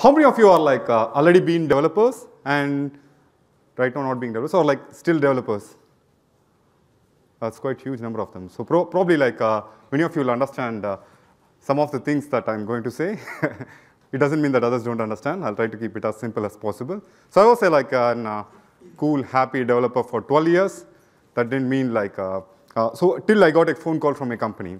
How many of you are like uh, already been developers and right now not being developers or like still developers? That's quite huge number of them. So pro probably like uh, many of you will understand uh, some of the things that I'm going to say. it doesn't mean that others don't understand. I'll try to keep it as simple as possible. So I was a, like a uh, cool, happy developer for 12 years. That didn't mean like, uh, uh, so till I got a phone call from a company.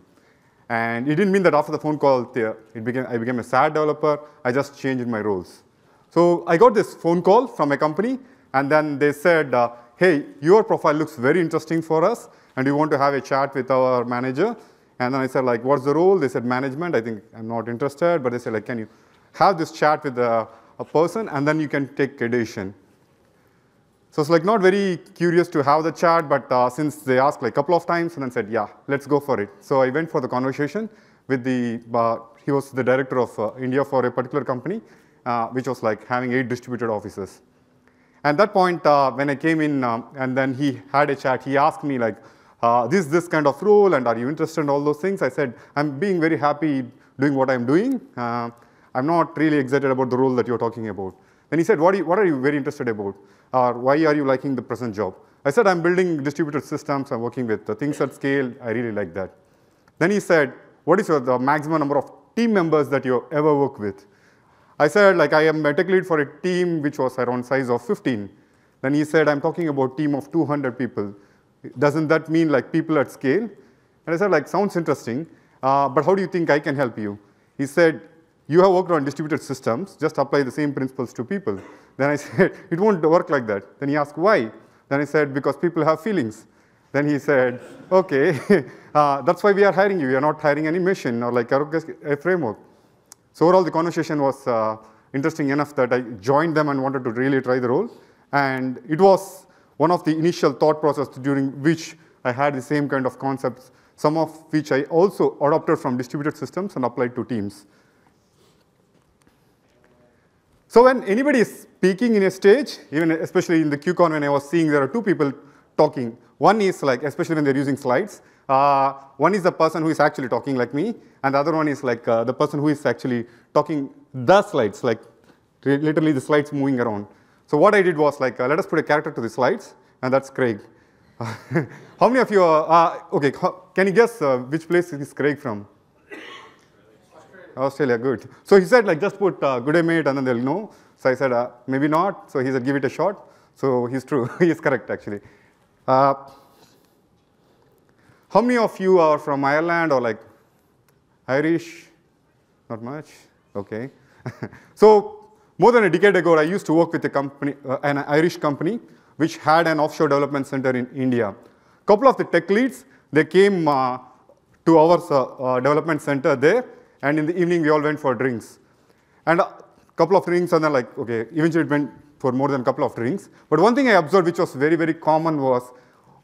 And it didn't mean that after the phone call, it became, I became a sad developer. I just changed my roles. So I got this phone call from a company, and then they said, uh, hey, your profile looks very interesting for us, and we want to have a chat with our manager. And then I said, like, what's the role? They said, management. I think I'm not interested, but they said, like, can you have this chat with a, a person, and then you can take a decision. So it's like not very curious to have the chat, but uh, since they asked like a couple of times and then said, yeah, let's go for it. So I went for the conversation with the, uh, he was the director of uh, India for a particular company, uh, which was like having eight distributed offices. At that point, uh, when I came in um, and then he had a chat, he asked me like, uh, this this kind of role and are you interested in all those things? I said, I'm being very happy doing what I'm doing. I'm not really excited about the role that you're talking about. Then he said, what you, what are you very interested about? Or why are you liking the present job? I said, I'm building distributed systems. I'm working with the things at scale. I really like that. Then he said, what is the maximum number of team members that you ever work with? I said, like, I am a tech lead for a team which was around size of 15. Then he said, I'm talking about team of 200 people. Doesn't that mean like people at scale? And I said, like, sounds interesting, uh, but how do you think I can help you? He said, you have worked on distributed systems, just apply the same principles to people. Then I said, it won't work like that. Then he asked, why? Then I said, because people have feelings. Then he said, okay, uh, that's why we are hiring you. We are not hiring any machine or like a framework. So overall, the conversation was uh, interesting enough that I joined them and wanted to really try the role. And it was one of the initial thought process during which I had the same kind of concepts, some of which I also adopted from distributed systems and applied to teams. So when anybody is speaking in a stage, even especially in the QCon when I was seeing there are two people talking. One is like, especially when they're using slides, uh, one is the person who is actually talking like me, and the other one is like uh, the person who is actually talking the slides, like literally the slides moving around. So what I did was like, uh, let us put a character to the slides, and that's Craig. How many of you are, uh, okay, can you guess uh, which place is Craig from? Australia, good. So he said, like, just put uh, good day, mate, and then they'll know. So I said, uh, maybe not. So he said, give it a shot. So he's true. he's correct, actually. Uh, how many of you are from Ireland or like Irish? Not much? Okay. so more than a decade ago, I used to work with a company, uh, an Irish company, which had an offshore development center in India. A couple of the tech leads, they came uh, to our uh, uh, development center there, and in the evening, we all went for drinks. And a couple of drinks, and then like, okay, eventually it went for more than a couple of drinks. But one thing I observed, which was very, very common, was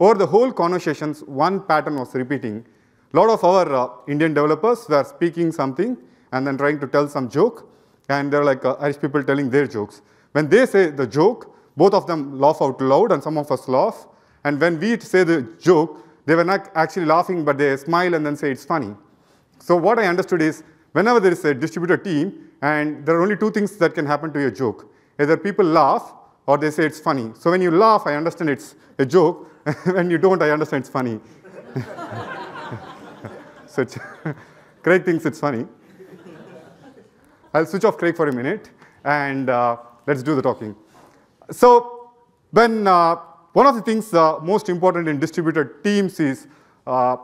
over the whole conversations, one pattern was repeating. A lot of our uh, Indian developers were speaking something and then trying to tell some joke, and they're like uh, Irish people telling their jokes. When they say the joke, both of them laugh out loud, and some of us laugh. And when we say the joke, they were not actually laughing, but they smile and then say it's funny. So what I understood is, whenever there is a distributed team, and there are only two things that can happen to your joke. Either people laugh, or they say it's funny. So when you laugh, I understand it's a joke. when you don't, I understand it's funny. so Craig thinks it's funny. I'll switch off Craig for a minute, and uh, let's do the talking. So when uh, one of the things uh, most important in distributed teams is uh,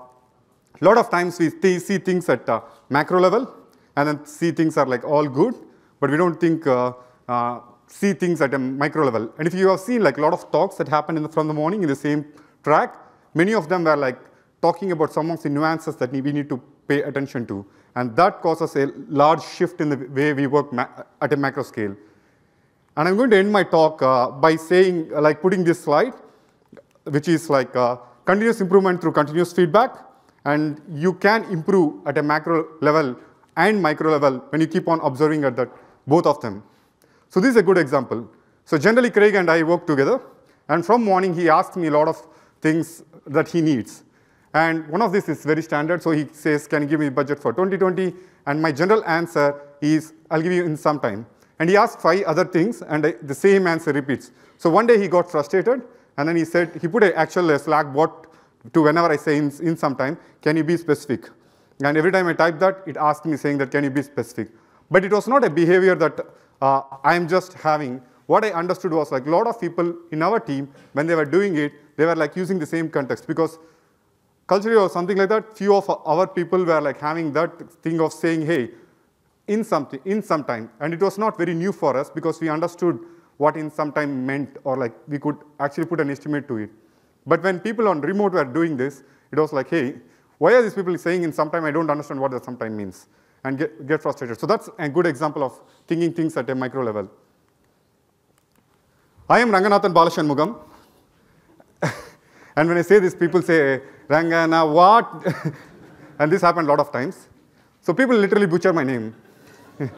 a lot of times we see things at uh, macro level, and then see things are like all good, but we don't think, uh, uh, see things at a micro level. And if you have seen like a lot of talks that happen the, from the morning in the same track, many of them were like talking about some of the nuances that we need to pay attention to. And that causes a large shift in the way we work at a macro scale. And I'm going to end my talk uh, by saying, like putting this slide, which is like uh, continuous improvement through continuous feedback. And you can improve at a macro level and micro level when you keep on observing at that, both of them. So this is a good example. So generally, Craig and I work together. And from morning, he asks me a lot of things that he needs. And one of this is very standard. So he says, can you give me budget for 2020? And my general answer is, I'll give you in some time. and he asked five other things, and the same answer repeats. So one day he got frustrated, and then he said, he put an actual Slack bot to whenever I say in, in some time, can you be specific? And every time I type that, it asks me saying that, can you be specific? But it was not a behavior that uh, I'm just having. What I understood was like a lot of people in our team, when they were doing it, they were like using the same context because culturally or something like that, few of our people were like having that thing of saying, hey, in something, in some time. And it was not very new for us because we understood what in some time meant or like we could actually put an estimate to it. But when people on remote were doing this, it was like, hey, why are these people saying in some time I don't understand what the sometime means and get, get frustrated. So that's a good example of thinking things at a micro level. I am Ranganathan Balashanmugam. and when I say this, people say, Rangana, what? and this happened a lot of times. So people literally butcher my name.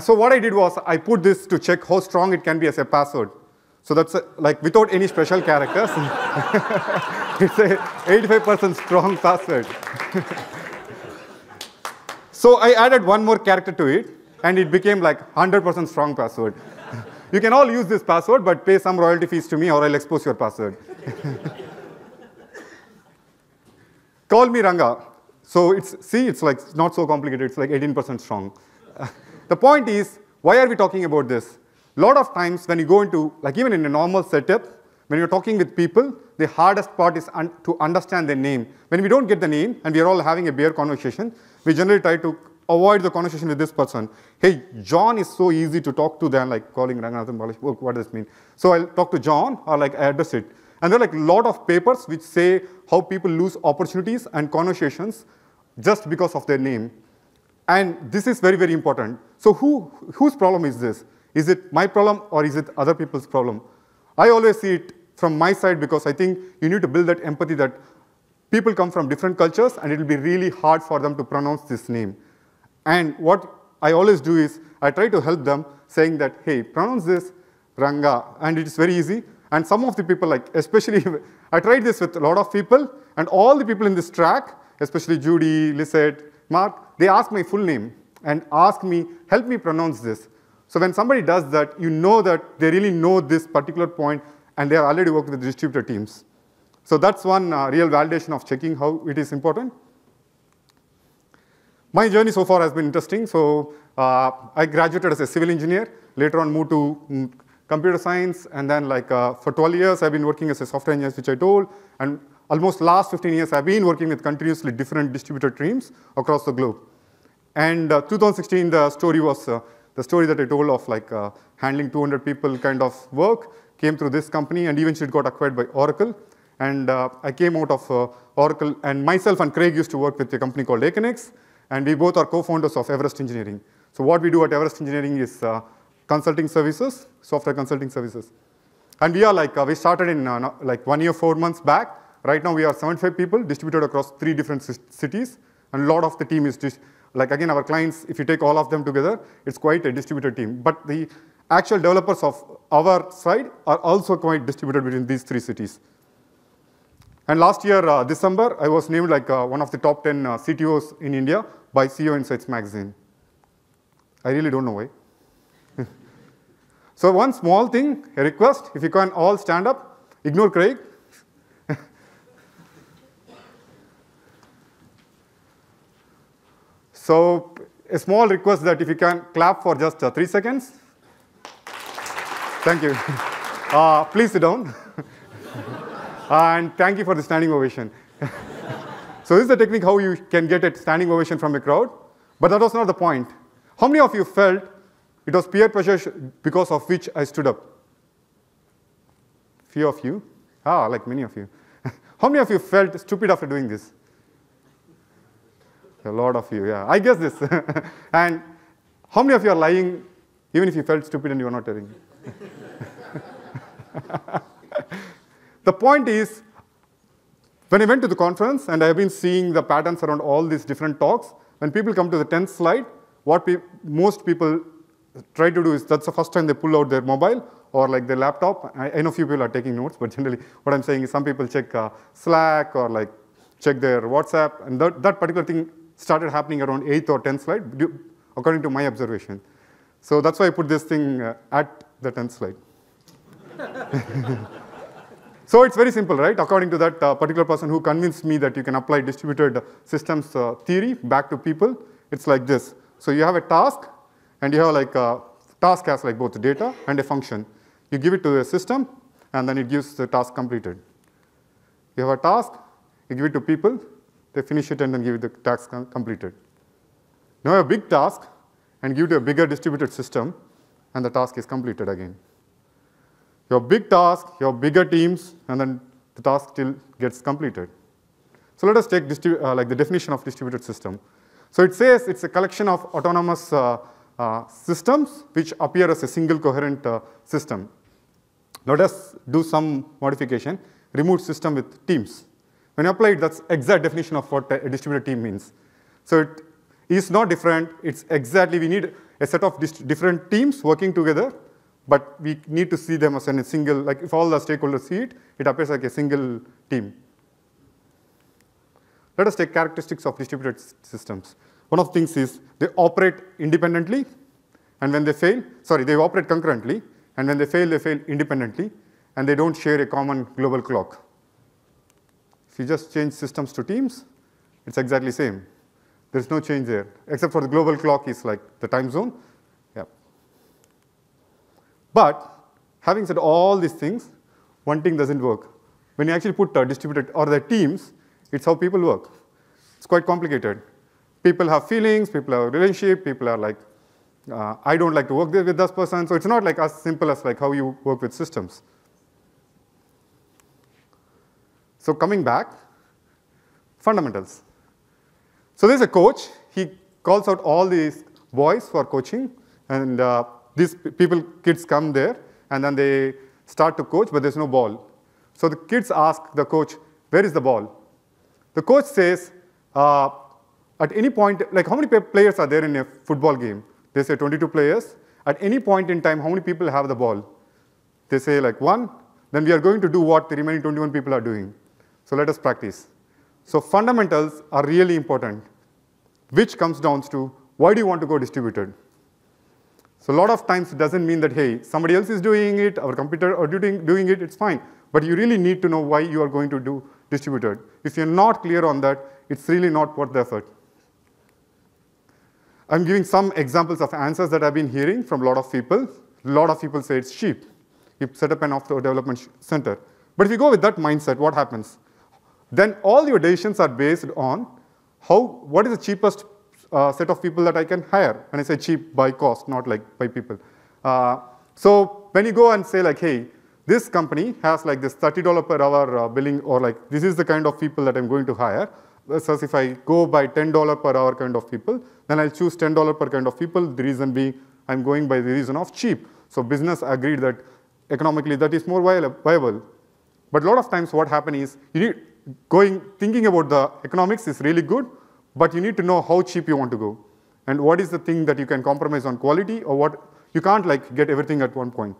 so what I did was I put this to check how strong it can be as a password. So that's a, like without any special characters. it's a 85% strong password. so I added one more character to it, and it became like 100% strong password. you can all use this password, but pay some royalty fees to me, or I'll expose your password. Call me Ranga. So it's, see, it's like not so complicated. It's like 18% strong. the point is, why are we talking about this? A lot of times when you go into, like even in a normal setup, when you're talking with people, the hardest part is un to understand their name. When we don't get the name and we are all having a beer conversation, we generally try to avoid the conversation with this person. Hey, John is so easy to talk to than like calling Ranganathan Balash. What does this mean? So I'll talk to John or like I address it. And there are like a lot of papers which say how people lose opportunities and conversations just because of their name. And this is very, very important. So who, whose problem is this? Is it my problem or is it other people's problem? I always see it from my side because I think you need to build that empathy that people come from different cultures and it will be really hard for them to pronounce this name. And what I always do is I try to help them saying that, hey, pronounce this Ranga, and it is very easy. And some of the people, like especially, I tried this with a lot of people, and all the people in this track, especially Judy, Lisette, Mark, they ask my full name and ask me, help me pronounce this. So when somebody does that, you know that they really know this particular point and they have already worked with distributor teams. So that's one uh, real validation of checking how it is important. My journey so far has been interesting. So uh, I graduated as a civil engineer, later on moved to mm, computer science, and then like uh, for 12 years I've been working as a software engineer, which I told, and almost last 15 years I've been working with continuously different distributor teams across the globe. And uh, 2016, the story was uh, the story that I told of like uh, handling 200 people kind of work came through this company, and eventually it got acquired by Oracle. And uh, I came out of uh, Oracle, and myself and Craig used to work with a company called Aconex, and we both are co-founders of Everest Engineering. So what we do at Everest Engineering is uh, consulting services, software consulting services. And we are like, we started in like one year, four months back, Right now we are 75 people distributed across three different cities, and a lot of the team is like again, our clients, if you take all of them together, it's quite a distributed team. But the actual developers of our side are also quite distributed between these three cities. And last year, uh, December, I was named like uh, one of the top 10 uh, CTOs in India by CEO Insights magazine. I really don't know why. so one small thing, a request, if you can all stand up, ignore Craig, So a small request that if you can clap for just uh, three seconds. Thank you. Uh, please sit down. and thank you for the standing ovation. so this is the technique how you can get a standing ovation from a crowd. But that was not the point. How many of you felt it was peer pressure because of which I stood up? Few of you. Ah, like many of you. how many of you felt stupid after doing this? A lot of you, yeah. I guess this. and how many of you are lying even if you felt stupid and you are not telling? the point is, when I went to the conference and I've been seeing the patterns around all these different talks, when people come to the 10th slide, what pe most people try to do is that's the first time they pull out their mobile or like their laptop. I, I know few people are taking notes, but generally what I'm saying is some people check uh, Slack or like check their WhatsApp, and that, that particular thing started happening around 8th or 10th slide, according to my observation. So that's why I put this thing uh, at the 10th slide. so it's very simple, right? According to that uh, particular person who convinced me that you can apply distributed systems uh, theory back to people, it's like this. So you have a task, and you have like a task has like both data and a function. You give it to a system, and then it gives the task completed. You have a task, you give it to people, they finish it and then give it the task completed. Now a big task, and give it a bigger distributed system, and the task is completed again. Your big task, your bigger teams, and then the task still gets completed. So let us take uh, like the definition of distributed system. So it says it's a collection of autonomous uh, uh, systems which appear as a single coherent uh, system. Let us do some modification, remove system with teams. When you apply it, that's exact definition of what a distributed team means. So it is not different. It's exactly, we need a set of different teams working together, but we need to see them as a single, like if all the stakeholders see it, it appears like a single team. Let us take characteristics of distributed systems. One of the things is they operate independently, and when they fail, sorry, they operate concurrently, and when they fail, they fail independently, and they don't share a common global clock. You just change systems to teams, it's exactly same. There's no change there, except for the global clock is like the time zone. Yeah. But having said all these things, one thing doesn't work. When you actually put distributed or the teams, it's how people work. It's quite complicated. People have feelings, people have relationship, people are like, uh, I don't like to work with this person. So it's not like as simple as like how you work with systems. So coming back, fundamentals. So there's a coach. He calls out all these boys for coaching. And uh, these people, kids come there, and then they start to coach, but there's no ball. So the kids ask the coach, where is the ball? The coach says, uh, at any point, like how many players are there in a football game? They say 22 players. At any point in time, how many people have the ball? They say like one. Then we are going to do what the remaining 21 people are doing. So let us practice. So fundamentals are really important, which comes down to why do you want to go distributed? So a lot of times it doesn't mean that, hey, somebody else is doing it, our computer are doing, doing it, it's fine. But you really need to know why you are going to do distributed. If you're not clear on that, it's really not worth the effort. I'm giving some examples of answers that I've been hearing from a lot of people. A lot of people say it's cheap. You set up an offshore development center. But if you go with that mindset, what happens? Then all your decisions are based on how, what is the cheapest uh, set of people that I can hire. And I say cheap by cost, not like by people. Uh, so when you go and say like, hey, this company has like this $30 per hour uh, billing or like this is the kind of people that I'm going to hire, versus if I go by $10 per hour kind of people, then I'll choose $10 per kind of people. The reason being I'm going by the reason of cheap. So business agreed that economically that is more viable. But a lot of times what happens is you need going thinking about the economics is really good, but you need to know how cheap you want to go. And what is the thing that you can compromise on quality or what you can't like get everything at one point.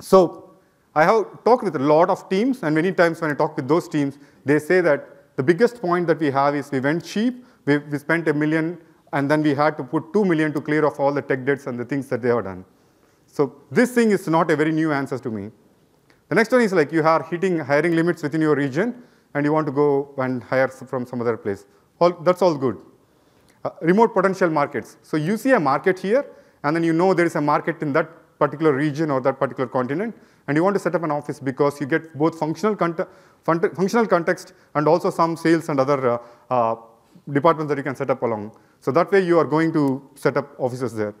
So I have talked with a lot of teams, and many times when I talk with those teams, they say that the biggest point that we have is we went cheap, we, we spent a million, and then we had to put two million to clear off all the tech debts and the things that they have done. So this thing is not a very new answer to me. The next one is like you are hitting hiring limits within your region, and you want to go and hire from some other place. All, that's all good. Uh, remote potential markets. So you see a market here, and then you know there is a market in that particular region or that particular continent, and you want to set up an office because you get both functional, functional context and also some sales and other uh, uh, departments that you can set up along. So that way you are going to set up offices there.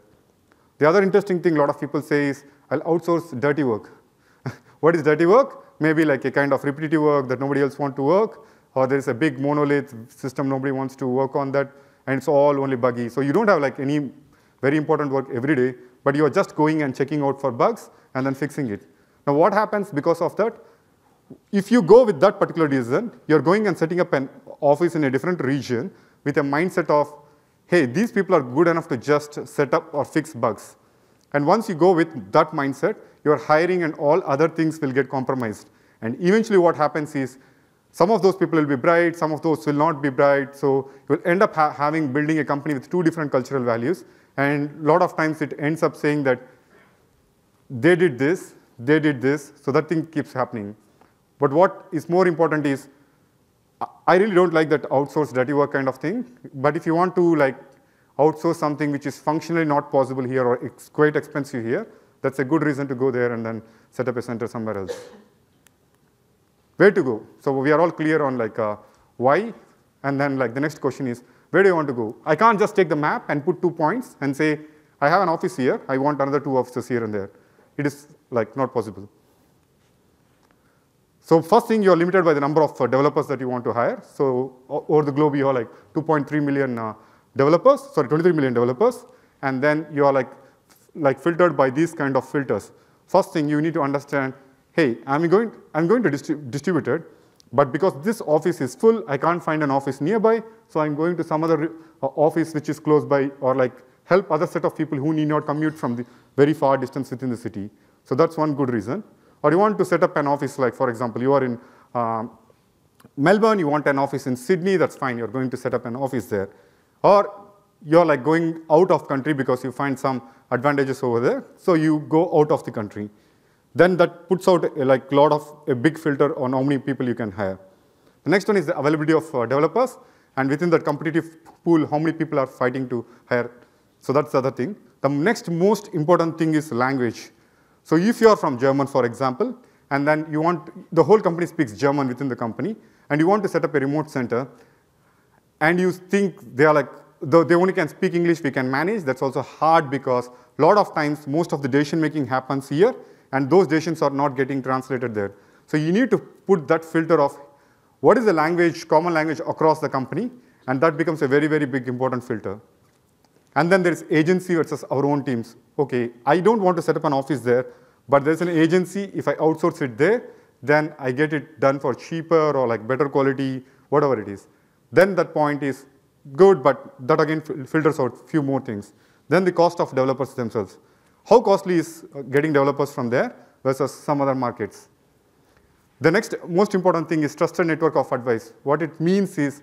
The other interesting thing a lot of people say is, I'll outsource dirty work. what is dirty work? Maybe like a kind of repetitive work that nobody else wants to work, or there's a big monolith system nobody wants to work on that, and it's all only buggy. So you don't have like any very important work every day, but you're just going and checking out for bugs and then fixing it. Now what happens because of that? If you go with that particular reason, you're going and setting up an office in a different region with a mindset of, hey, these people are good enough to just set up or fix bugs. And once you go with that mindset, your hiring and all other things will get compromised. And eventually what happens is Some of those people will be bright, some of those will not be bright. So you'll end up ha having building a company with two different cultural values. And a lot of times it ends up saying that they did this, they did this, so that thing keeps happening. But what is more important is, I really don't like that outsource dirty work kind of thing. But if you want to like outsource something which is functionally not possible here or it's quite expensive here, that's a good reason to go there and then set up a center somewhere else where to go? So we are all clear on like uh, why, and then like the next question is, where do you want to go? I can't just take the map and put two points and say, I have an office here, I want another two offices here and there. It is like not possible. So first thing, you're limited by the number of uh, developers that you want to hire. So over the globe, you are like 2.3 million uh, developers, sorry, 23 million developers, and then you are like, like filtered by these kind of filters. First thing, you need to understand hey, I'm going, I'm going to distrib distribute it, but because this office is full, I can't find an office nearby, so I'm going to some other uh, office which is close by, or like help other set of people who need not commute from the very far distance within the city. So that's one good reason. Or you want to set up an office, like for example, you are in um, Melbourne, you want an office in Sydney, that's fine, you're going to set up an office there. Or you're like going out of country because you find some advantages over there, so you go out of the country then that puts out a, like a lot of a big filter on how many people you can hire. The next one is the availability of uh, developers, and within that competitive pool, how many people are fighting to hire. So that's the other thing. The next most important thing is language. So if you are from German, for example, and then you want, the whole company speaks German within the company, and you want to set up a remote center, and you think they are like, though they only can speak English, we can manage, that's also hard because a lot of times, most of the decision making happens here, and those decisions are not getting translated there. So you need to put that filter of what is the language, common language across the company, and that becomes a very, very big important filter. And then there's agency versus our own teams. Okay, I don't want to set up an office there, but there's an agency, if I outsource it there, then I get it done for cheaper or like better quality, whatever it is. Then that point is good, but that again filters out few more things. Then the cost of developers themselves. How costly is uh, getting developers from there versus some other markets? The next most important thing is trusted network of advice. What it means is,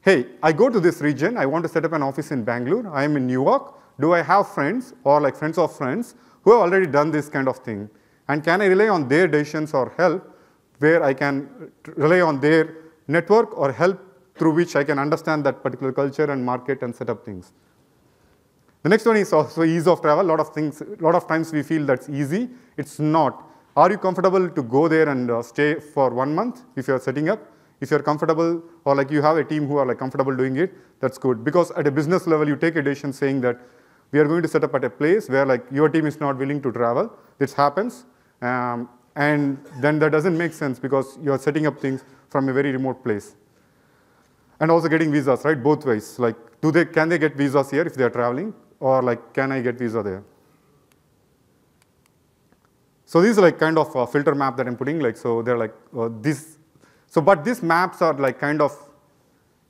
hey, I go to this region, I want to set up an office in Bangalore, I am in New York, do I have friends or like friends of friends who have already done this kind of thing? And can I rely on their decisions or help where I can rely on their network or help through which I can understand that particular culture and market and set up things? The next one is also ease of travel. A lot of things, a lot of times we feel that's easy. It's not. Are you comfortable to go there and uh, stay for one month if you're setting up? If you're comfortable, or like you have a team who are like comfortable doing it, that's good. Because at a business level, you take a decision saying that we are going to set up at a place where like your team is not willing to travel. This happens. Um, and then that doesn't make sense because you're setting up things from a very remote place. And also getting visas, right? Both ways. Like, do they, can they get visas here if they're traveling? or like, can I get visa there? So these are like kind of a filter map that I'm putting, like, so they're like uh, this. So, but these maps are like kind of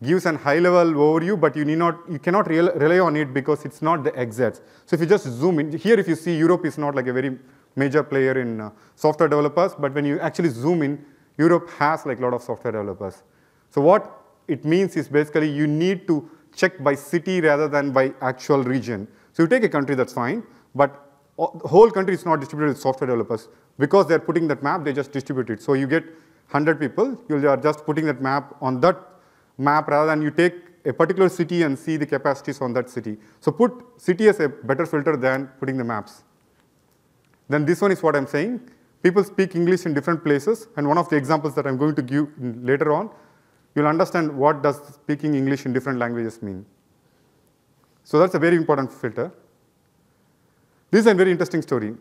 gives an high level overview, but you need not, you cannot rely on it because it's not the exact. So if you just zoom in, here if you see Europe is not like a very major player in uh, software developers, but when you actually zoom in, Europe has like a lot of software developers. So what it means is basically you need to check by city rather than by actual region. So you take a country, that's fine, but the whole country is not distributed with software developers. Because they're putting that map, they just distribute it. So you get 100 people, you are just putting that map on that map rather than you take a particular city and see the capacities on that city. So put city as a better filter than putting the maps. Then this one is what I'm saying. People speak English in different places, and one of the examples that I'm going to give later on you'll understand what does speaking English in different languages mean. So that's a very important filter. This is a very interesting story.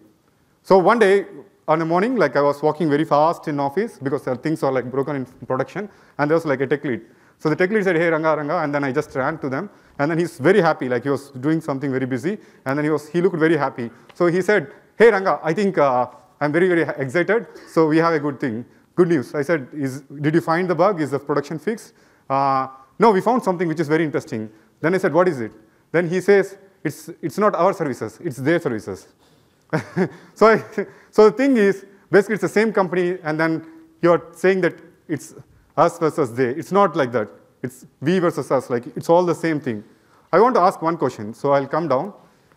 So one day, on a morning, like I was walking very fast in office because things are like broken in production, and there was like a tech lead. So the tech lead said, hey, Ranga, Ranga, and then I just ran to them, and then he's very happy, like he was doing something very busy, and then he, was, he looked very happy. So he said, hey, Ranga, I think uh, I'm very, very excited, so we have a good thing. Good news. I said, is, did you find the bug? Is the production fixed? Uh, no, we found something which is very interesting. Then I said, what is it? Then he says, it's, it's not our services, it's their services. so, I, so the thing is, basically it's the same company, and then you're saying that it's us versus they. It's not like that. It's we versus us, like it's all the same thing. I want to ask one question, so I'll come down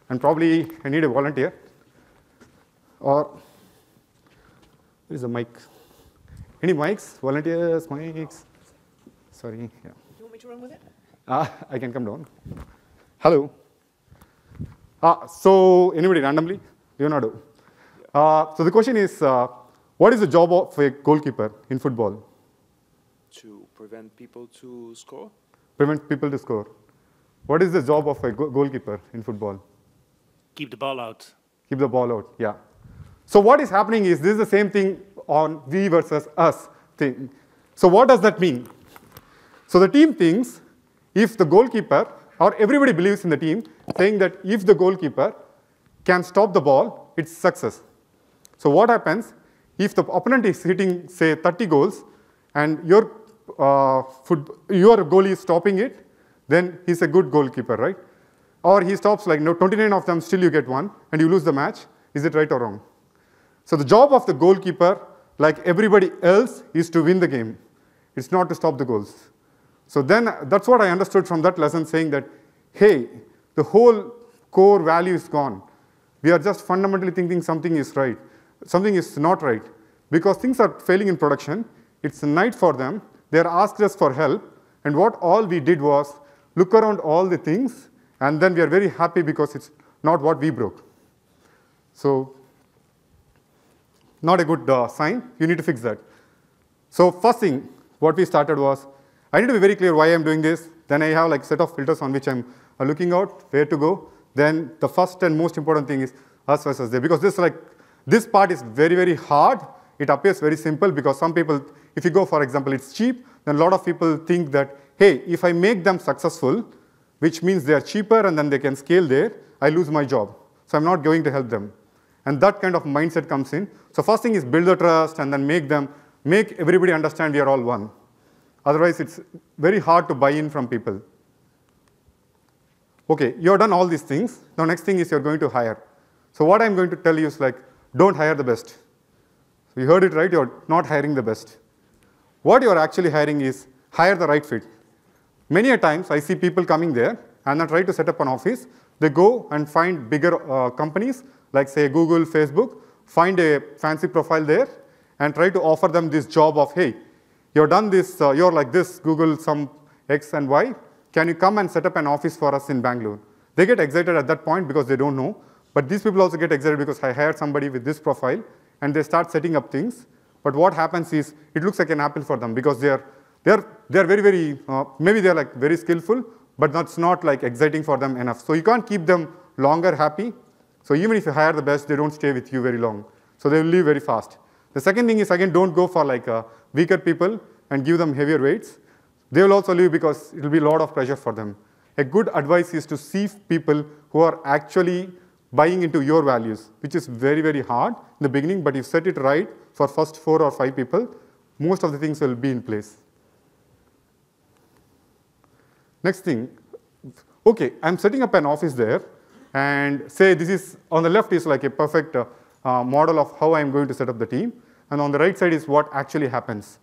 and probably I need a volunteer. Or, where is the mic? Any mics? Volunteers, mics? Sorry, yeah. You want me to run with it? Ah, I can come down. Hello. Ah, so anybody randomly? Leonardo. Uh, so the question is, uh, what is the job of a goalkeeper in football? to prevent people to score. Prevent people to score. What is the job of a go- goalkeeper in football? Keep the ball out. Keep the ball out. Yeah. So what is happening is this is the same thing on we versus us thing. So what does that mean? So the team thinks if the goalkeeper or everybody believes in the team saying that if the goalkeeper can stop the ball, it's success. So what happens if the opponent is hitting say 30 goals and your uh, your goalie is stopping it, then he's a good goalkeeper, right? Or he stops like no 29 of them, still you get one, and you lose the match. Is it right or wrong? So the job of the goalkeeper, like everybody else, is to win the game. It's not to stop the goals. So then that's what I understood from that lesson saying that, hey, the whole core value is gone. We are just fundamentally thinking something is right. Something is not right. Because things are failing in production, it's a night for them. They are asked us for help. And what all we did was look around all the things, and then we are very happy because it's not what we broke. So not a good uh, sign. You need to fix that. So first thing, what we started was, I need to be very clear why I'm doing this. Then I have like set of filters on which I'm uh, looking out, where to go. Then the first and most important thing is us versus they, because this like this part is very very hard. It appears very simple because some people, if you go for example, it's cheap. Then a lot of people think that hey, if I make them successful, which means they are cheaper and then they can scale there, I lose my job. So I'm not going to help them. And that kind of mindset comes in. So first thing is build the trust and then make them, make everybody understand we are all one. Otherwise, it's very hard to buy in from people. Okay, you've done all these things. Now next thing is you're going to hire. So what I'm going to tell you is like, don't hire the best. So you heard it right, you're not hiring the best. What you're actually hiring is hire the right fit. Many a times I see people coming there and I try to set up an office. They go and find bigger uh, companies like say Google, Facebook, find a fancy profile there and try to offer them this job of, hey, you've done this, uh, you're like this, Google some X and Y. Can you come and set up an office for us in Bangalore? They get excited at that point because they don't know. But these people also get excited because I hired somebody with this profile and they start setting up things. But what happens is it looks like an apple for them because they're they're they're very very uh, maybe they're like very skillful, but that's not like exciting for them enough. So you can't keep them longer happy. So even if you hire the best, they don't stay with you very long. So they will leave very fast. The second thing is again, don't go for like uh, weaker people and give them heavier weights. They will also leave because it will be a lot of pressure for them. A good advice is to see people who are actually buying into your values, which is very, very hard in the beginning, but you set it right for first four or five people, most of the things will be in place. Next thing, okay, I'm setting up an office there, and say this is, on the left is like a perfect uh, uh, model of how I'm going to set up the team, and on the right side is what actually happens.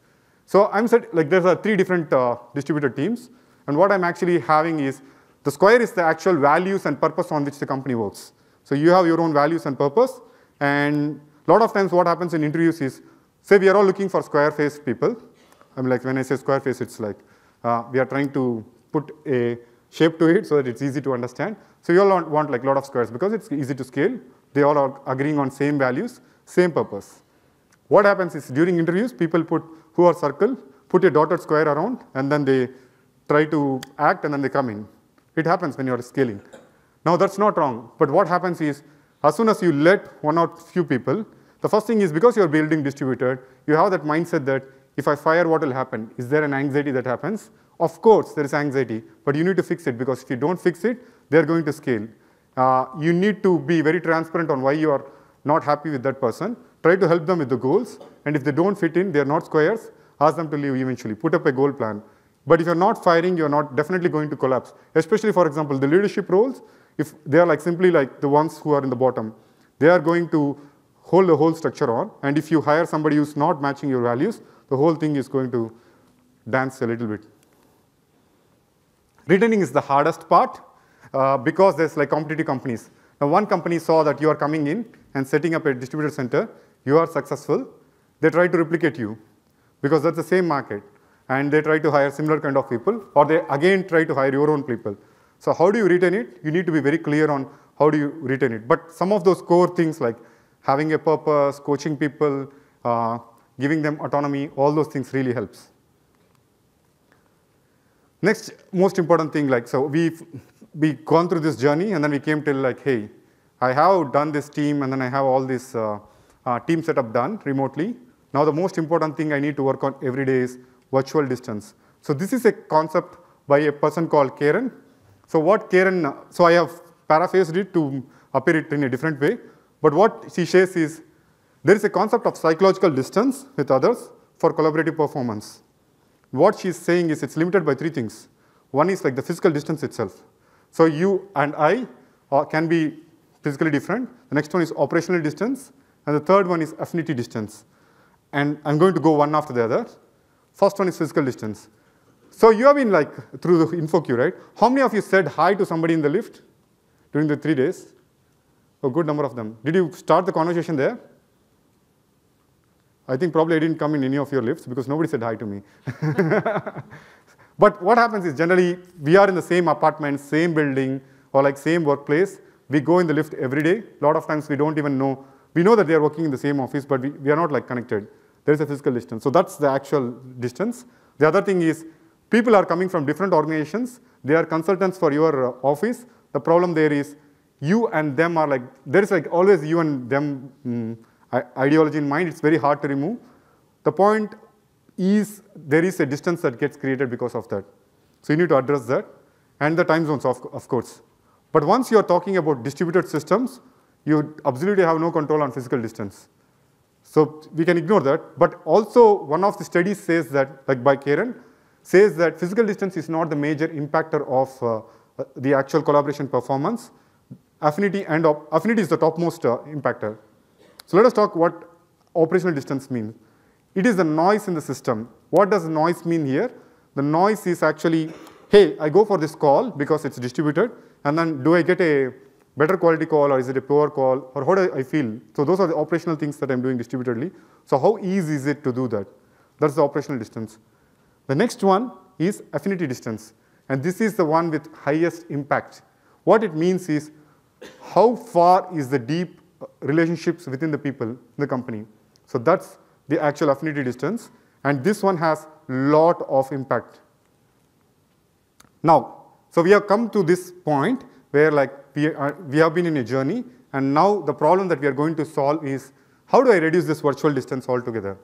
So I'm set, like there's a three different uh, distributed teams, and what I'm actually having is, the square is the actual values and purpose on which the company works. So you have your own values and purpose, and a lot of times what happens in interviews is, say we are all looking for square-faced people. I mean, like when I say square face, it's like uh, we are trying to put a shape to it so that it's easy to understand. So you all want, like a lot of squares because it's easy to scale. They all are agreeing on same values, same purpose. What happens is during interviews, people put who are circle, put a dotted square around, and then they try to act, and then they come in. It happens when you are scaling. Now that's not wrong, but what happens is, as soon as you let one or few people, the first thing is because you're building distributed, you have that mindset that if I fire, what will happen? Is there an anxiety that happens? Of course, there is anxiety, but you need to fix it because if you don't fix it, they're going to scale. Uh, you need to be very transparent on why you are not happy with that person. Try to help them with the goals, and if they don't fit in, they're not squares, ask them to leave eventually. Put up a goal plan. But if you're not firing, you're not definitely going to collapse. Especially, for example, the leadership roles, if they are like simply like the ones who are in the bottom, they are going to hold the whole structure on. And if you hire somebody who's not matching your values, the whole thing is going to dance a little bit. Retaining is the hardest part uh, because there's like competitive companies. Now, one company saw that you are coming in and setting up a distributed center, you are successful, they try to replicate you because that's the same market. And they try to hire similar kind of people, or they again try to hire your own people. So how do you retain it? You need to be very clear on how do you retain it. But some of those core things like having a purpose, coaching people, uh, giving them autonomy, all those things really helps. Next, most important thing, like, so we've we gone through this journey and then we came till like, hey, I have done this team and then I have all this uh, uh, team setup done remotely. Now the most important thing I need to work on every day is virtual distance. So this is a concept by a person called Karen. So what Karen, so I have paraphrased it to appear it in a different way. But what she says is, there is a concept of psychological distance with others for collaborative performance. What she's saying is it's limited by three things. One is like the physical distance itself. So you and I uh, can be physically different. The next one is operational distance. And the third one is affinity distance. And I'm going to go one after the other. First one is physical distance. So you have been like through the InfoQ, right? How many of you said hi to somebody in the lift during the three days? A good number of them. Did you start the conversation there? I think probably I didn't come in any of your lifts because nobody said hi to me. but what happens is generally we are in the same apartment, same building, or like same workplace. We go in the lift every day. A lot of times we don't even know. We know that they are working in the same office, but we, we are not like connected. There is a physical distance. So that's the actual distance. The other thing is people are coming from different organizations. They are consultants for your uh, office. The problem there is you and them are like, there is like always you and them mm, ideology in mind, it's very hard to remove. The point is there is a distance that gets created because of that. So you need to address that, and the time zones, of, of course. But once you're talking about distributed systems, you absolutely have no control on physical distance. So we can ignore that. But also, one of the studies says that, like by Karen, says that physical distance is not the major impactor of uh, the actual collaboration performance. Affinity and affinity is the topmost uh, impactor. So let us talk what operational distance means. It is the noise in the system. What does noise mean here? The noise is actually, hey, I go for this call because it's distributed, and then do I get a better quality call or is it a poor call or how do I feel? So those are the operational things that I'm doing distributedly. So how easy is it to do that? That's the operational distance. The next one is affinity distance. And this is the one with highest impact. What it means is how far is the deep relationships within the people in the company. So that's the actual affinity distance. And this one has lot of impact. Now, so we have come to this point where like we, are, we have been in a journey. And now the problem that we are going to solve is how do I reduce this virtual distance altogether?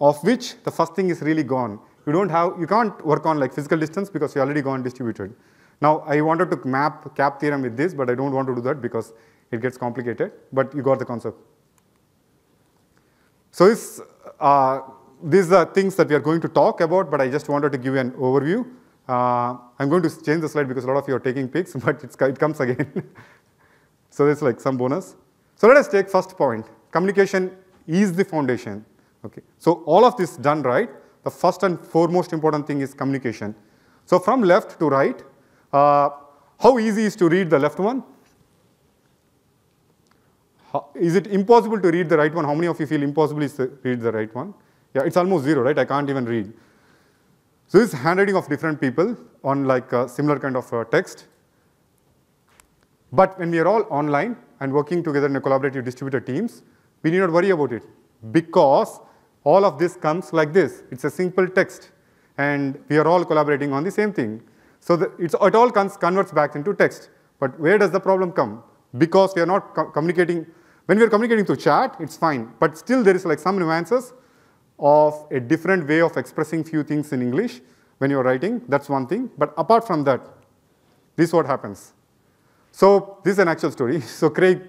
Of which the first thing is really gone. You don't have, you can't work on like physical distance because you already gone distributed. Now, I wanted to map CAP theorem with this, but I don't want to do that because it gets complicated, but you got the concept. So this, uh, these are things that we are going to talk about, but I just wanted to give you an overview. Uh, I'm going to change the slide because a lot of you are taking pics, but it comes again. so there's like some bonus. So let us take first point. Communication is the foundation. Okay. So all of this done right, the first and foremost important thing is communication. So from left to right, uh, how easy is to read the left one? Is it impossible to read the right one? How many of you feel impossible is to read the right one? Yeah, it's almost zero, right? I can't even read. So this is handwriting of different people on like a similar kind of text. But when we are all online and working together in a collaborative distributed teams, we need not worry about it because all of this comes like this. It's a simple text and we are all collaborating on the same thing. So it all converts back into text. But where does the problem come? Because we are not co communicating when we're communicating through chat, it's fine, but still there is like some nuances of a different way of expressing few things in English when you're writing, that's one thing. But apart from that, this is what happens. So this is an actual story. So Craig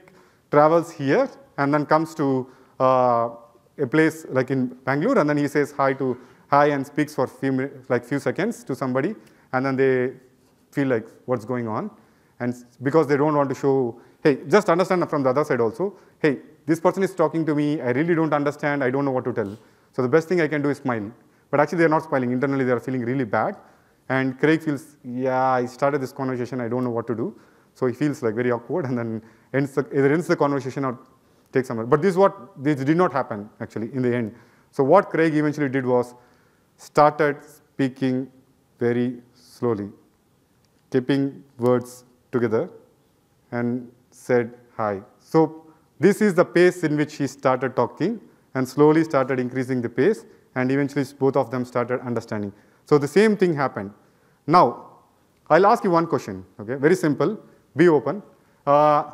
travels here and then comes to uh, a place like in Bangalore, and then he says hi to hi and speaks for few like few seconds to somebody, and then they feel like what's going on, and because they don't want to show hey, just understand from the other side also, hey, this person is talking to me, I really don't understand, I don't know what to tell. So the best thing I can do is smile. but actually they're not smiling. Internally, they're feeling really bad. And Craig feels, yeah, I started this conversation, I don't know what to do. So he feels like very awkward and then ends the, either ends the conversation or takes somewhere. But this is what, this did not happen actually in the end. So what Craig eventually did was started speaking very slowly, keeping words together and said hi. So this is the pace in which he started talking and slowly started increasing the pace and eventually both of them started understanding. So the same thing happened. Now, I'll ask you one question, okay? Very simple, be open. Uh,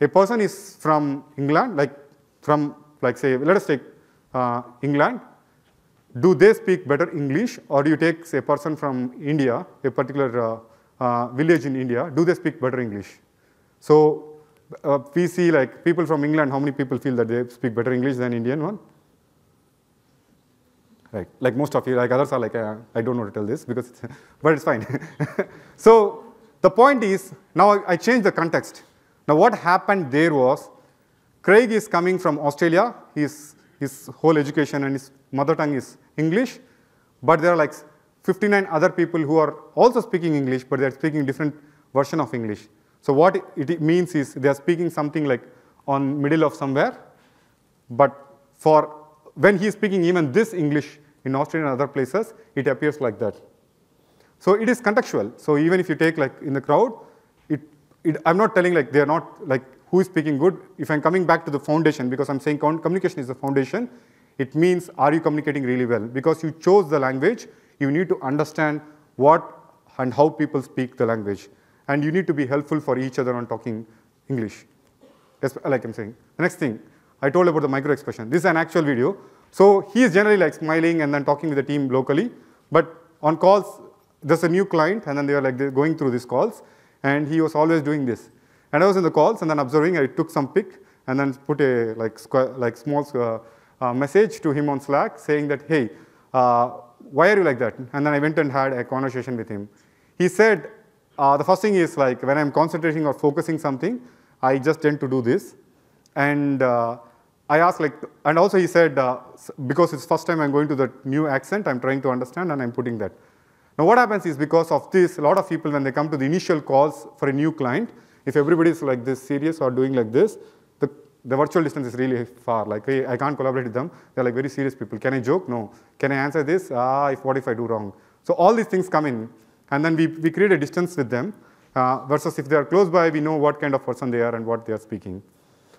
a person is from England, like from, like say, let us take uh, England. Do they speak better English or do you take say, a person from India, a particular uh, uh village in India, do they speak better English? So uh, we see like people from England, how many people feel that they speak better English than Indian one? Right, like most of you, like others are like, uh, I don't know to tell this because, it's, but it's fine. so the point is, now I, I change the context. Now what happened there was, Craig is coming from Australia, his, his whole education and his mother tongue is English, but there are like 59 other people who are also speaking English, but they're speaking different version of English. So what it means is they are speaking something like on middle of somewhere, but for when he is speaking even this English in Australia and other places, it appears like that. So it is contextual. So even if you take like in the crowd, it, it, I'm not telling like they're not like who is speaking good. If I'm coming back to the foundation, because I'm saying communication is the foundation, it means are you communicating really well? Because you chose the language, you need to understand what and how people speak the language and you need to be helpful for each other on talking English, like I'm saying. The next thing, I told about the micro expression. This is an actual video. So he is generally like smiling and then talking with the team locally, but on calls, there's a new client and then they are like going through these calls and he was always doing this. And I was in the calls and then observing, I took some pic and then put a like, square, like small uh, uh, message to him on Slack saying that, hey, uh, why are you like that? And then I went and had a conversation with him. He said, uh, the first thing is like when I'm concentrating or focusing something, I just tend to do this. And uh, I asked like, and also he said, uh, because it's first time I'm going to the new accent, I'm trying to understand and I'm putting that. Now what happens is because of this, a lot of people when they come to the initial calls for a new client, if everybody is like this serious or doing like this, the, the virtual distance is really far. Like, hey, I can't collaborate with them. They're like very serious people. Can I joke? No. Can I answer this? Ah, if, what if I do wrong? So all these things come in. And then we, we create a distance with them uh, versus if they are close by, we know what kind of person they are and what they are speaking.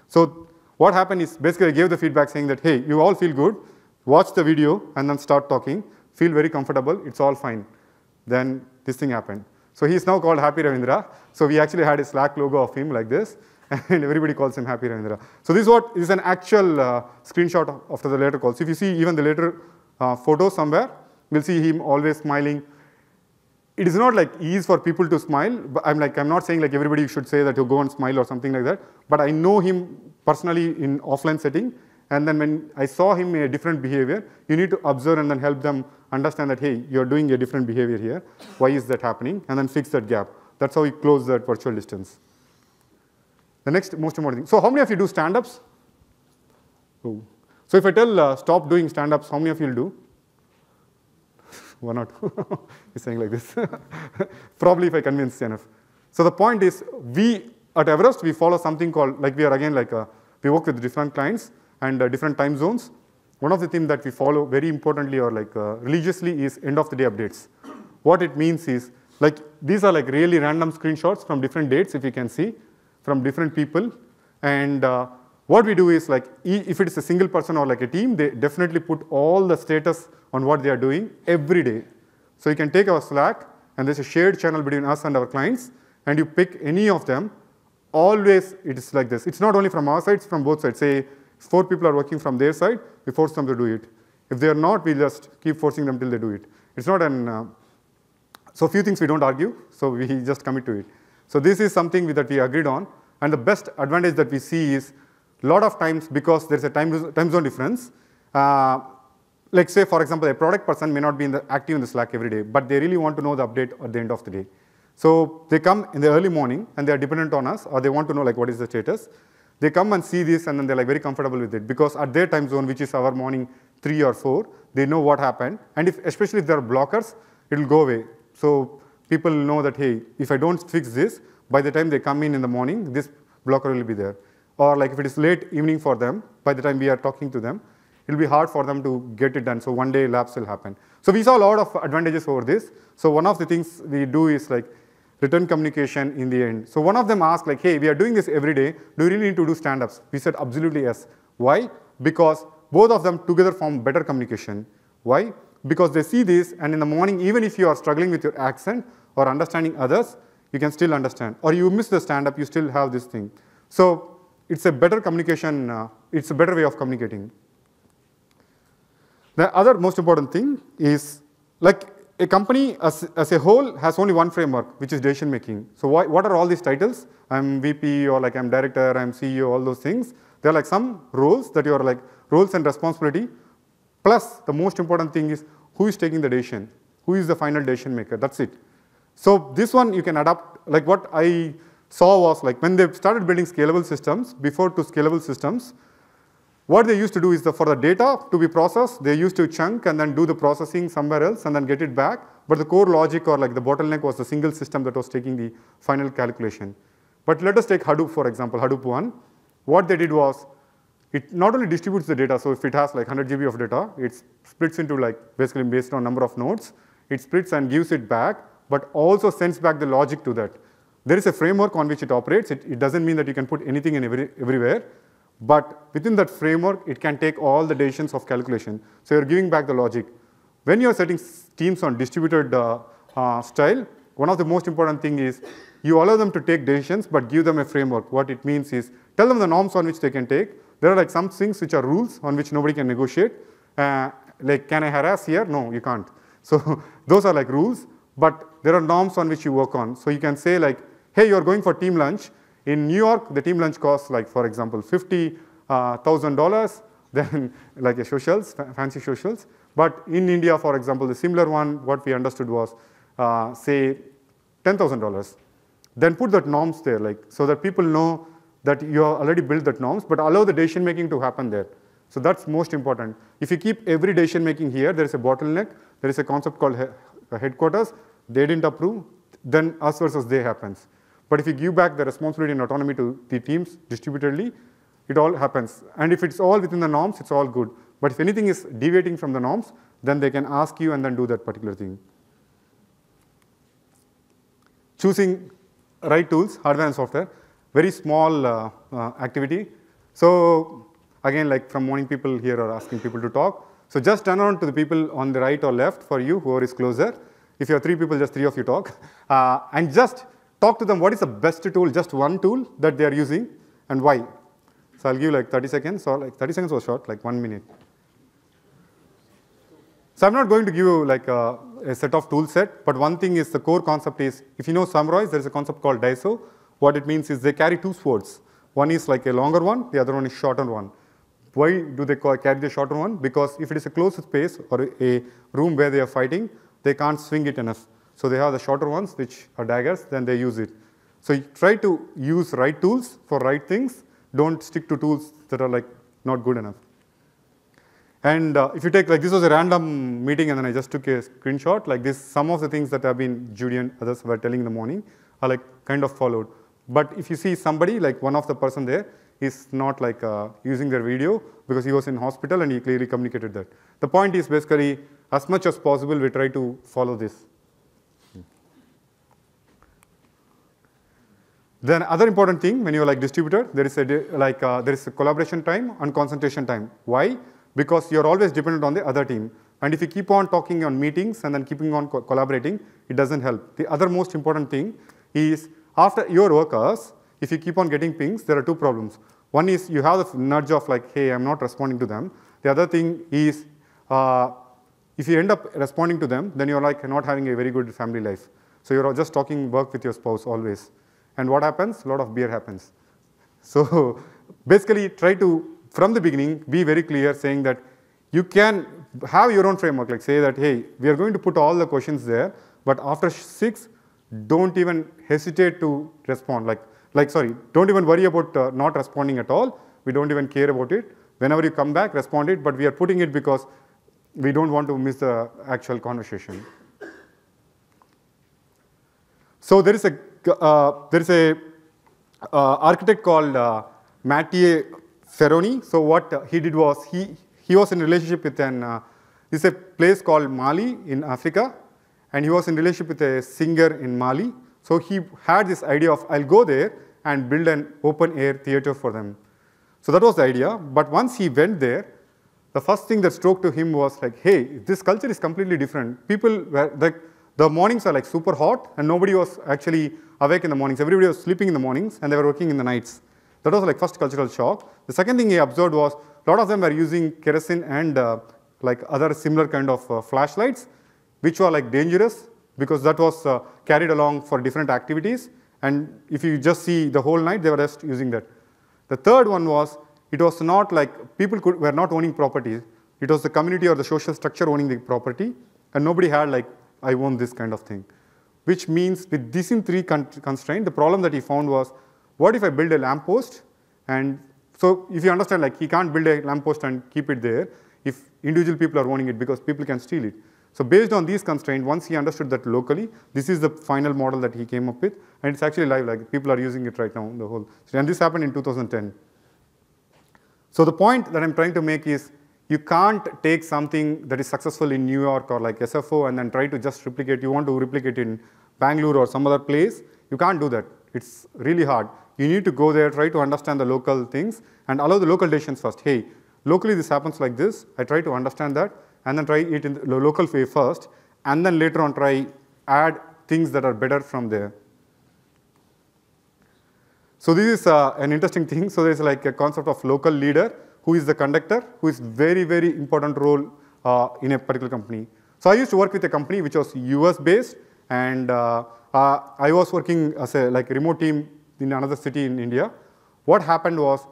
So what happened is basically I gave the feedback saying that, hey, you all feel good, watch the video and then start talking, feel very comfortable, it's all fine. Then this thing happened. So he's now called Happy Ravindra. So we actually had a Slack logo of him like this, and everybody calls him Happy Ravindra. So this is what is an actual uh, screenshot after the later calls. So if you see even the later uh, photo somewhere, you'll see him always smiling, it is not like easy for people to smile. But I'm like, I'm not saying like everybody should say that you go and smile or something like that. But I know him personally in offline setting. And then when I saw him in a different behavior, you need to observe and then help them understand that, hey, you're doing a different behavior here. Why is that happening? And then fix that gap. That's how we close that virtual distance. The next most important thing. So how many of you do stand-ups? Oh. So if I tell uh, stop doing stand-ups, how many of you will do? One or two. He's saying like this. Probably if I convince enough. So the point is, we at Everest, we follow something called, like we are again like, a, uh, we work with different clients and uh, different time zones. One of the things that we follow very importantly or like uh, religiously is end of the day updates. What it means is, like these are like really random screenshots from different dates, if you can see, from different people. And uh, what we do is like, if it is a single person or like a team, they definitely put all the status on what they are doing every day. So you can take our Slack, and there's a shared channel between us and our clients, and you pick any of them. Always it is like this. It's not only from our side, it's from both sides. Say four people are working from their side, we force them to do it. If they are not, we just keep forcing them till they do it. It's not an, uh, so few things we don't argue, so we just commit to it. So this is something that we agreed on, and the best advantage that we see is a lot of times because there's a time, time zone difference, uh, like say, for example, a product person may not be in the, active in the Slack every day, but they really want to know the update at the end of the day. So they come in the early morning and they're dependent on us or they want to know like what is the status. They come and see this and then they're like very comfortable with it because at their time zone, which is our morning three or four, they know what happened. And if, especially if there are blockers, it will go away. So people know that, hey, if I don't fix this, by the time they come in in the morning, this blocker will be there. Or like if it is late evening for them, by the time we are talking to them, it will be hard for them to get it done. So one day lapse will happen. So we saw a lot of advantages over this. So one of the things we do is like return communication in the end. So one of them asked like, hey, we are doing this every day. Do you really need to do stand-ups? We said absolutely yes. Why? Because both of them together form better communication. Why? Because they see this and in the morning, even if you are struggling with your accent or understanding others, you can still understand. Or you miss the stand-up, you still have this thing. So it's a better communication, uh, it's a better way of communicating. The other most important thing is like a company as, as a whole has only one framework, which is decision making. So why, what are all these titles? I'm VP or like I'm director, I'm CEO, all those things. There are like some roles that you are like roles and responsibility. Plus, the most important thing is who is taking the decision, who is the final decision maker. That's it. So this one you can adapt. Like what I saw was like when they started building scalable systems, before to scalable systems, what they used to do is the, for the data to be processed, they used to chunk and then do the processing somewhere else and then get it back. But the core logic or like the bottleneck was the single system that was taking the final calculation. But let us take Hadoop, for example, Hadoop 1. What they did was it not only distributes the data, so if it has like 100 GB of data, it splits into like basically based on number of nodes, it splits and gives it back, but also sends back the logic to that. There is a framework on which it operates. It, it doesn't mean that you can put anything in every, everywhere. But within that framework, it can take all the decisions of calculation. So you're giving back the logic. When you're setting teams on distributed uh, uh, style, one of the most important thing is you allow them to take decisions, but give them a framework. What it means is tell them the norms on which they can take. There are like some things which are rules on which nobody can negotiate. Uh, like, can I harass here? No, you can't. So those are like rules, but there are norms on which you work on. So you can say like, hey, you're going for team lunch. In New York, the team lunch costs like, for example, $50,000, uh, then like a socials, fancy socials. But in India, for example, the similar one, what we understood was, uh, say, $10,000. Then put that norms there, like, so that people know that you have already built that norms, but allow the decision making to happen there. So that's most important. If you keep every decision making here, there is a bottleneck. There is a concept called he headquarters. They didn't approve, then us versus they happens. But if you give back the responsibility and autonomy to the teams distributedly, it all happens. And if it's all within the norms, it's all good. But if anything is deviating from the norms, then they can ask you and then do that particular thing. Choosing right tools, hardware and software, very small uh, uh, activity. So again, like from morning people here are asking people to talk. So just turn around to the people on the right or left for you, whoever is closer. If you have three people, just three of you talk. Uh, and just talk to them what is the best tool, just one tool that they are using and why. So I'll give you like 30 seconds or like 30 seconds was short, like one minute. So I'm not going to give you like a, a, set of tool set, but one thing is the core concept is, if you know samurais, there's a concept called daisho. What it means is they carry two swords. One is like a longer one, the other one is shorter one. Why do they carry the shorter one? Because if it is a closed space or a room where they are fighting, they can't swing it enough. So they have the shorter ones, which are daggers, then they use it. So try to use right tools for right things. Don't stick to tools that are like not good enough. And uh, if you take, like this was a random meeting and then I just took a screenshot, like this, some of the things that have been Judy and others were telling in the morning are like kind of followed. But if you see somebody, like one of the person there, is not like uh, using their video because he was in hospital and he clearly communicated that. The point is basically, as much as possible, we try to follow this. Then other important thing when you're like distributor, there is a like uh, there is a collaboration time and concentration time. Why? Because you're always dependent on the other team. And if you keep on talking on meetings and then keeping on co collaborating, it doesn't help. The other most important thing is after your workers, if you keep on getting pings, there are two problems. One is you have the nudge of like, hey, I'm not responding to them. The other thing is uh, if you end up responding to them, then you're like not having a very good family life. So you're just talking work with your spouse always. And what happens? A lot of beer happens. So basically try to, from the beginning, be very clear saying that you can have your own framework, like say that, hey, we are going to put all the questions there, but after six, don't even hesitate to respond. Like, like sorry, don't even worry about uh, not responding at all. We don't even care about it. Whenever you come back, respond it, but we are putting it because we don't want to miss the actual conversation. So there is a, uh, there is a uh, architect called uh, Ferroni. So what he did was he, he was in relationship with an, uh, this is a place called Mali in Africa, and he was in relationship with a singer in Mali. So he had this idea of, I'll go there and build an open air theater for them. So that was the idea. But once he went there, the first thing that struck to him was like, hey, this culture is completely different. People were like, the mornings are like super hot and nobody was actually awake in the mornings. Everybody was sleeping in the mornings and they were working in the nights. That was like first cultural shock. The second thing he observed was a lot of them were using kerosene and uh, like other similar kind of uh, flashlights, which were like dangerous because that was uh, carried along for different activities. And if you just see the whole night, they were just using that. The third one was it was not like people could, were not owning property. It was the community or the social structure owning the property, and nobody had like I want this kind of thing. Which means with these three constraints, the problem that he found was, what if I build a lamppost? And so if you understand, like he can't build a lamppost and keep it there if individual people are owning it because people can steal it. So based on these constraints, once he understood that locally, this is the final model that he came up with, and it's actually live, like people are using it right now, the whole. And this happened in 2010. So the point that I'm trying to make is, you can't take something that is successful in New York or like SFO and then try to just replicate. You want to replicate in Bangalore or some other place. You can't do that. It's really hard. You need to go there, try to understand the local things, and allow the local decisions first. Hey, locally this happens like this. I try to understand that, and then try it in the local way first, and then later on try add things that are better from there. So this is uh, an interesting thing. So there's like a concept of local leader who is the conductor, who is very, very important role uh, in a particular company. So I used to work with a company which was US based and uh, uh, I was working as a like remote team in another city in India. What happened was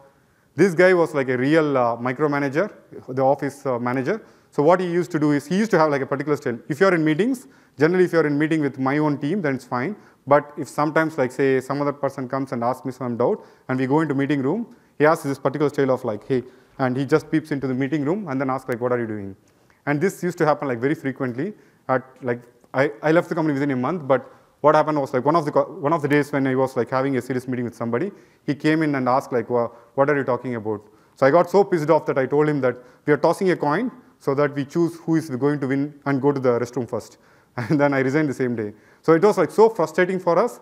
this guy was like a real uh, micromanager, the office uh, manager. So what he used to do is he used to have like a particular style. If you're in meetings, generally if you're in meeting with my own team, then it's fine. But if sometimes like say some other person comes and asks me some doubt and we go into meeting room, he asks this particular style of like, hey, and he just peeps into the meeting room and then asks like, what are you doing? And this used to happen like very frequently. At like, I, I left the company within a month, but what happened was like one of the one of the days when I was like having a serious meeting with somebody, he came in and asked like, well, what are you talking about? So I got so pissed off that I told him that we are tossing a coin so that we choose who is going to win and go to the restroom first. And then I resigned the same day. So it was like so frustrating for us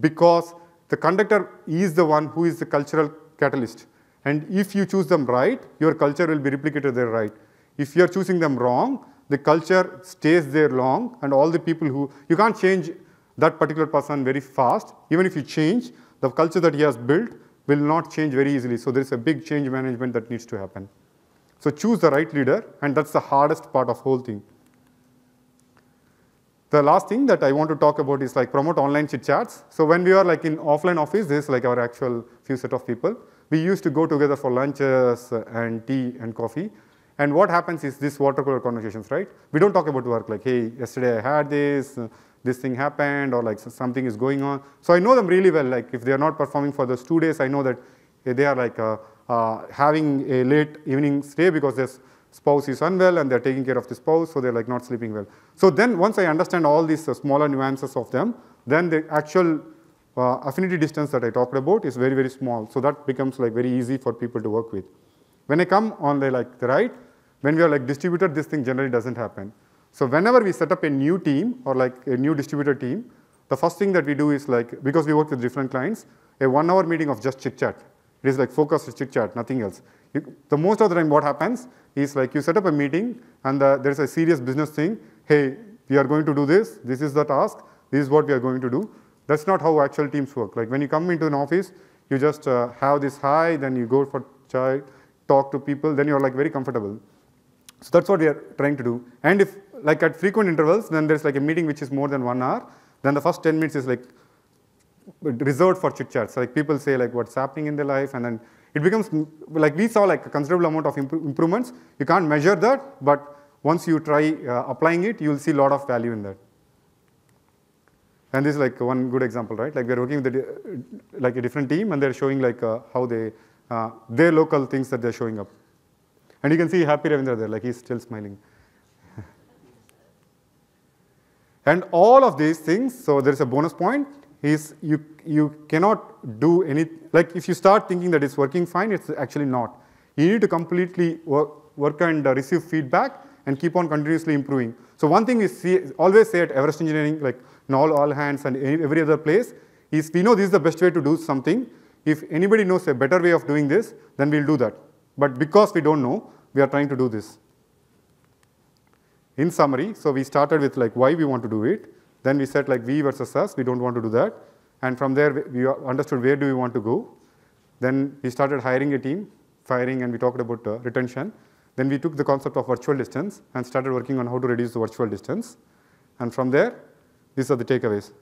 because the conductor is the one who is the cultural catalyst. And if you choose them right, your culture will be replicated there right. If you're choosing them wrong, the culture stays there long, and all the people who, you can't change that particular person very fast. Even if you change, the culture that he has built will not change very easily. So there's a big change management that needs to happen. So choose the right leader, and that's the hardest part of whole thing. The last thing that I want to talk about is like promote online chit chats. So when we are like in offline office, this is like our actual few set of people we used to go together for lunches and tea and coffee. And what happens is this water cooler conversations, right? We don't talk about work like, hey, yesterday I had this, this thing happened, or like something is going on. So I know them really well. Like if they are not performing for those two days, I know that they are like uh, uh, having a late evening stay because their spouse is unwell and they're taking care of the spouse, so they're like not sleeping well. So then once I understand all these uh, smaller nuances of them, then the actual uh, affinity distance that I talked about is very, very small. So that becomes like very easy for people to work with. When I come on the like the right, when we are like distributed, this thing generally doesn't happen. So whenever we set up a new team or like a new distributor team, the first thing that we do is like, because we work with different clients, a one hour meeting of just chit chat. It is like focused chit chat, nothing else. You, the most of the time what happens is like you set up a meeting and the, there's a serious business thing. Hey, we are going to do this. This is the task. This is what we are going to do. That's not how actual teams work. Like when you come into an office, you just uh, have this high, then you go for chai, talk to people, then you're like very comfortable. So that's what we are trying to do. And if like at frequent intervals, then there's like a meeting which is more than one hour, then the first 10 minutes is like reserved for chit chats. Like people say like what's happening in their life, and then it becomes like we saw like a considerable amount of imp improvements. You can't measure that, but once you try uh, applying it, you'll see a lot of value in that. And this is like one good example, right? Like we're working with a, like a different team and they're showing like uh, how they, uh, their local things that they're showing up. And you can see happy Ravindra there, like he's still smiling. and all of these things, so there is a bonus point, is you, you cannot do any, like if you start thinking that it's working fine, it's actually not. You need to completely work, work and uh, receive feedback and keep on continuously improving. So one thing we see, always say at Everest Engineering, like in all, all hands and every other place, is we know this is the best way to do something. If anybody knows a better way of doing this, then we'll do that. But because we don't know, we are trying to do this. In summary, so we started with like why we want to do it. Then we said like we versus us, we don't want to do that. And from there, we understood where do we want to go. Then we started hiring a team, firing, and we talked about uh, retention. Then we took the concept of virtual distance and started working on how to reduce the virtual distance. And from there, these are the takeaways.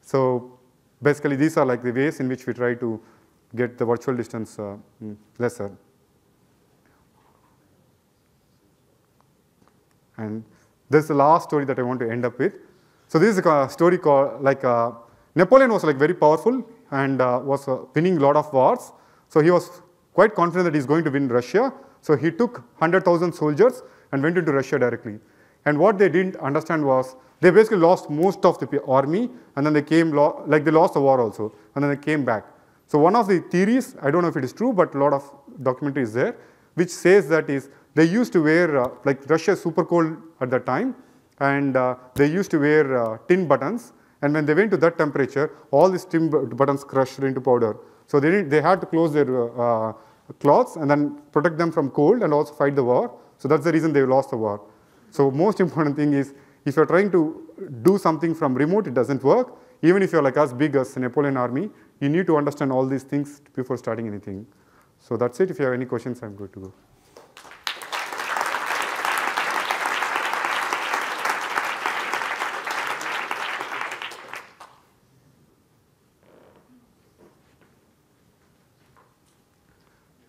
So basically, these are like the ways in which we try to get the virtual distance uh, mm, lesser. And this is the last story that I want to end up with. So this is a story called like uh, Napoleon was like very powerful and uh, was uh, winning a lot of wars. So he was quite confident that he's going to win Russia. So he took 100,000 soldiers and went into Russia directly. And what they didn't understand was they basically lost most of the army and then they came, like they lost the war also, and then they came back. So one of the theories, I don't know if it is true, but a lot of documentary is there, which says that is they used to wear, uh, like Russia super cold at that time, and uh, they used to wear uh, tin buttons, and when they went to that temperature, all these tin buttons crushed into powder. So they, they had to close their uh, cloths and then protect them from cold and also fight the war. So that's the reason they lost the war. So most important thing is if you're trying to do something from remote, it doesn't work. Even if you're like as big as Napoleon army, you need to understand all these things before starting anything. So that's it. If you have any questions, I'm good to go.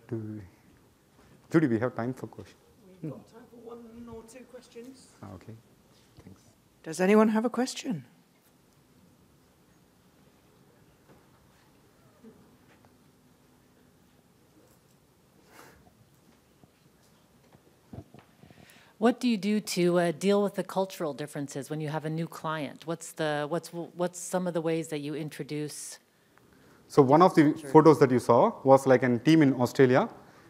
Do Judy, we have time for questions. We've got time for one or two questions. Ah, okay. Does anyone have a question? What do you do to uh, deal with the cultural differences when you have a new client? What's the what's what's some of the ways that you introduce so one of the photos that you saw was like a team in Australia,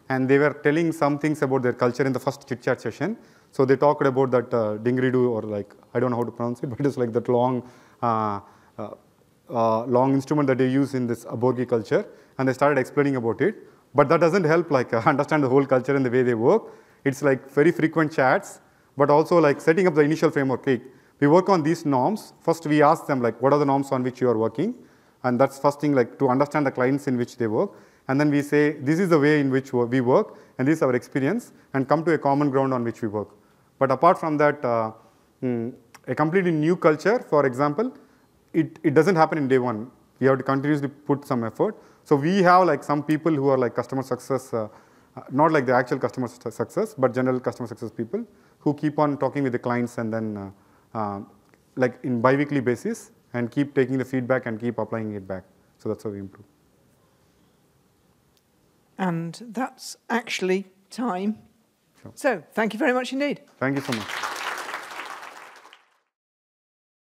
and they were telling some things about their culture in the first chit chat session. So they talked about that uh, dingridu or like I don't know how to pronounce it, but it's like that long, uh, uh, uh, long instrument that they use in this Aborigine culture, and they started explaining about it. But that doesn't help like understand the whole culture and the way they work. It's like very frequent chats, but also like setting up the initial framework. Okay, we work on these norms. First, we ask them like, what are the norms on which you are working? And that's first thing, like to understand the clients in which they work. And then we say, this is the way in which we work, and this is our experience, and come to a common ground on which we work. But apart from that, uh, mm, a completely new culture, for example, it, it doesn't happen in day one. We have to continuously put some effort. So we have like some people who are like customer success, uh, uh not like the actual customer success, but general customer success people who keep on talking with the clients and then uh, uh like in biweekly basis and keep taking the feedback and keep applying it back. So that's how we improve. And that's actually time. Sure. So thank you very much indeed. Thank you so much.